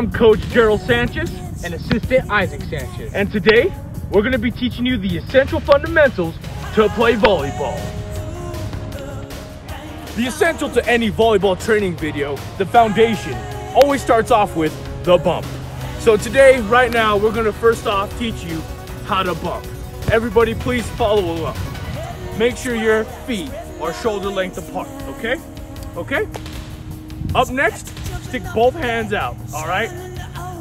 I'm Coach Gerald Sanchez, and assistant Isaac Sanchez. and today we're going to be teaching you the essential fundamentals to play volleyball. The essential to any volleyball training video, the foundation, always starts off with the bump. So today, right now, we're going to first off teach you how to bump. Everybody, please follow along. Make sure your feet are shoulder length apart, okay? Okay? Up next, stick both hands out, all right?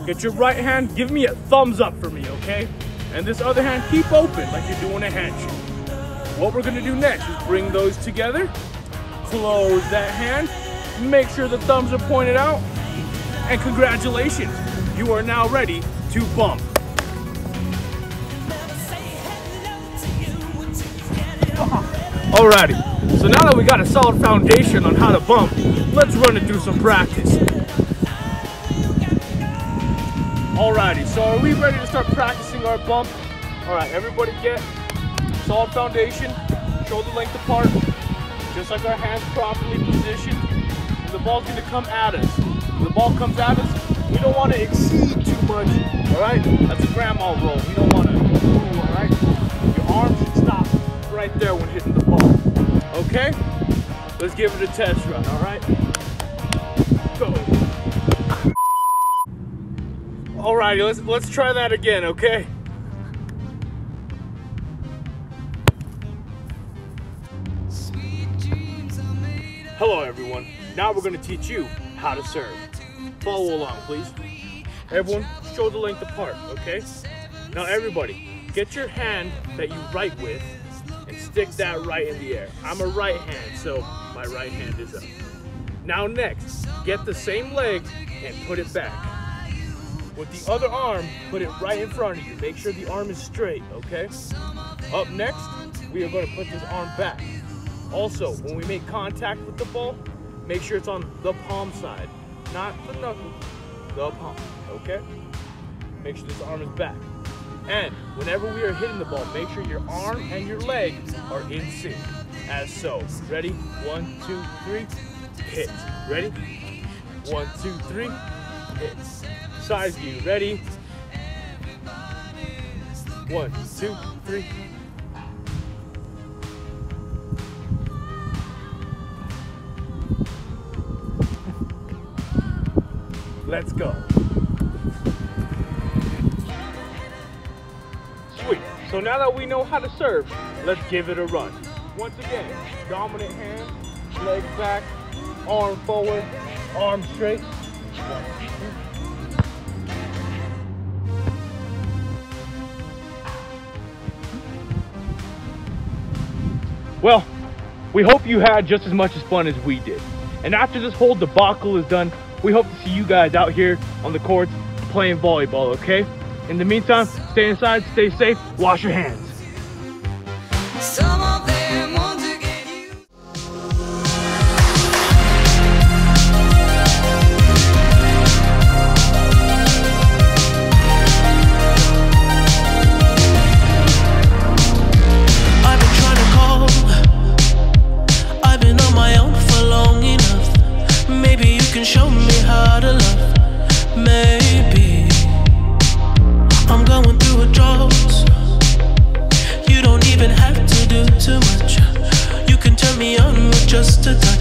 Get your right hand, give me a thumbs up for me, okay? And this other hand, keep open like you're doing a handshake. What we're gonna do next is bring those together, close that hand, make sure the thumbs are pointed out, and congratulations, you are now ready to bump. Alrighty, so now that we got a solid foundation on how to bump, let's run it through some practice. Alrighty, so are we ready to start practicing our bump? Alright, everybody get solid foundation, shoulder length apart, just like our hands properly positioned. And the ball's gonna come at us. When the ball comes at us, we don't wanna exceed too much, alright? That's a grandma roll. We don't wanna move, alright? Your arms right there when hitting the ball. Okay? Let's give it a test run, alright? Go. Alrighty, let's let's try that again, okay? Hello everyone. Now we're gonna teach you how to serve. Follow along, please. Everyone, shoulder length apart, okay? Now everybody, get your hand that you write with stick that right in the air. I'm a right hand, so my right hand is up. Now next, get the same leg and put it back. With the other arm, put it right in front of you. Make sure the arm is straight, okay? Up next, we are going to put this arm back. Also, when we make contact with the ball, make sure it's on the palm side, not the knuckle, the palm, okay? Make sure this arm is back. And whenever we are hitting the ball, make sure your arm and your leg are in sync, as so. Ready? One, two, three, hit. Ready? One, two, three, hit. Side view, ready? One, two, three. Let's go. So now that we know how to serve, let's give it a run. Once again, dominant hand, leg back, arm forward, arm straight. Well, we hope you had just as much as fun as we did. And after this whole debacle is done, we hope to see you guys out here on the courts playing volleyball, okay? In the meantime, stay inside, stay safe, wash your hands. Too much. You can turn me on with just a touch.